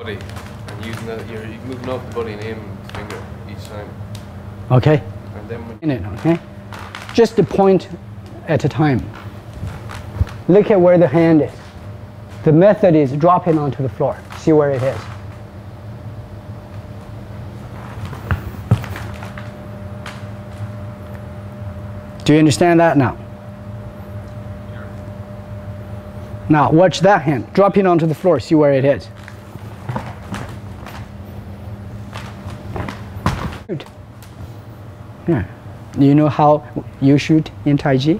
body and using the, uh, you're moving up the body and aiming the finger each time. Okay? And then when In it, okay? Just a point at a time. Look at where the hand is. The method is drop it onto the floor. See where it is. Do you understand that now? Now watch that hand. Drop it onto the floor. See where it is. Good. Yeah. You know how you shoot in Tai Chi?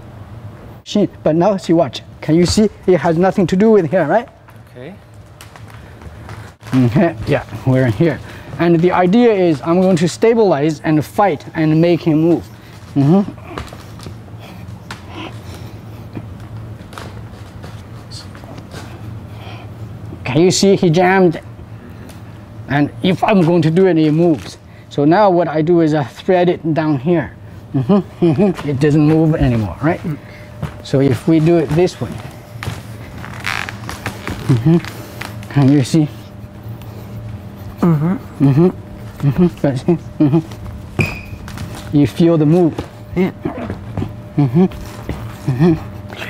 She, but now see what? Can you see it has nothing to do with here, right? Okay. Okay, yeah, we're in here. And the idea is I'm going to stabilize and fight and make him move. Mhm. Can you see he jammed? And if I'm going to do it, he moves. So now what I do is I thread it down here. Mhm, mhm. It doesn't move anymore, right? So if we do it this way, Mhm. can you see? Mm-hmm. See? Mhm. You feel the move. Yeah.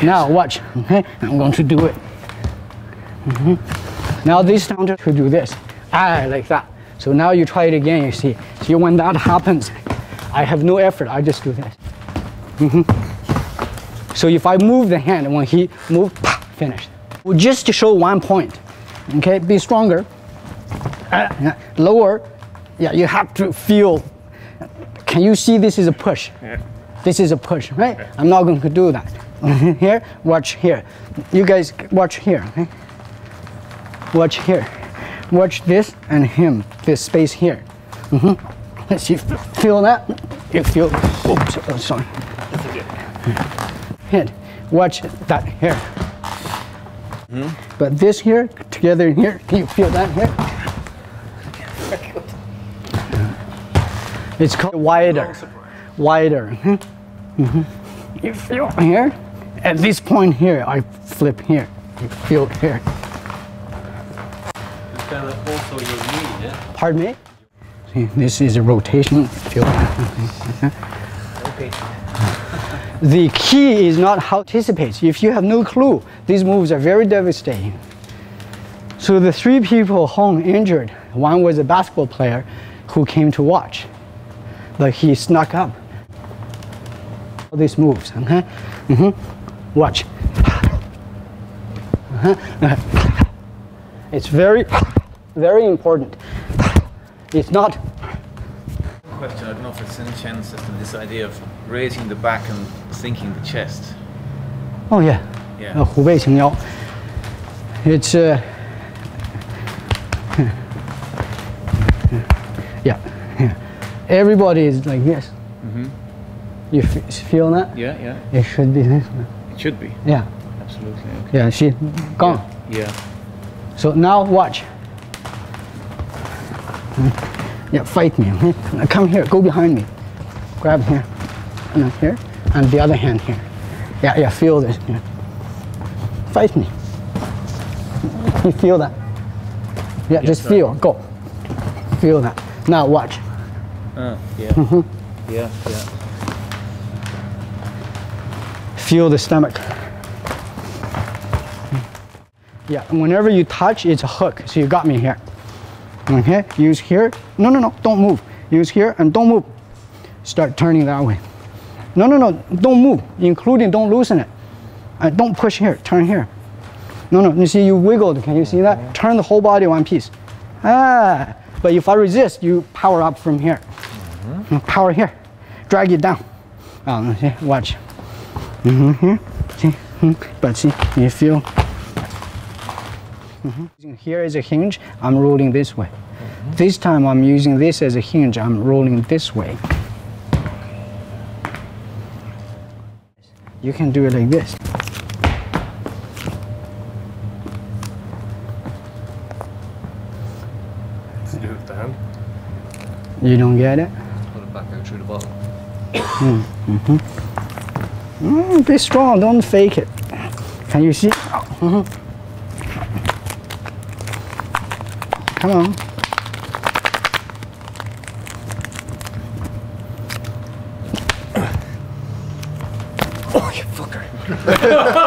Now watch. Okay, I'm going to do it. Mhm. Now this time to do this. Ah, like that. So now you try it again. You see. See when that happens, I have no effort. I just do this. Mhm. So if I move the hand, when he move, finished. Well, just to show one point. Okay, be stronger. Yeah, lower. Yeah, you have to feel. Can you see this is a push? Yeah. This is a push, right? I'm not going to do that. here, watch here. You guys watch here, okay? Watch here. Watch this and him, this space here. hmm Let's see, feel that? You feel, oops, oh, sorry. Hit. Watch that here. Mhm. But this here, together in here, can you feel that here? It's called wider. Wider. mhm. Mhm. You feel here? At this point here, I flip here. You feel here. Also your knee, yeah? Pardon me? See, this is a rotation. Feel that? Okay. The key is not how to anticipate. If you have no clue, these moves are very devastating. So the three people home injured, one was a basketball player who came to watch, but he snuck up. All these moves, okay? Mm -hmm. Watch. Uh-huh. It's very, very important. It's not. Question, I don't know if it's in Chen system, this idea of raising the back and sinking the chest. Oh yeah. Yeah. Oh, uh, Qingyao. It's, uh, yeah, yeah. Everybody is like this. Mm -hmm. You feel that? Yeah, yeah. It should be this. It should be. Yeah. Absolutely. Okay. Yeah, she gone. Yeah. yeah. So now watch. Yeah, fight me. Come here, go behind me. Grab here, and then here, and the other hand here. Yeah, yeah, feel this. Yeah. Fight me. You feel that? Yeah, just sir. feel. Go. Feel that. Now watch. Uh, yeah. Mm-hmm. Yeah, yeah. Feel the stomach. Yeah, whenever you touch, it's a hook. So you got me here. Okay, use here. No, no, no, don't move. Use here and don't move. Start turning that way. No, no, no, don't move, including don't loosen it. And don't push here, turn here. No, no, you see you wiggled, can you see that? Turn the whole body one piece. Ah, but if I resist, you power up from here. Power here, drag it down. Oh, see, watch. Mm-hmm, here, see, hmm, but see, you feel. Mhm. Here is a hinge, I'm rolling this way. This time I'm using this as a hinge, I'm rolling this way. You can do it like this. to do with the hand. You don't get it? Put it back out through the bottom. Mm, be strong, don't fake it. Can you see? Mhm. Come on. Oh, you fucker.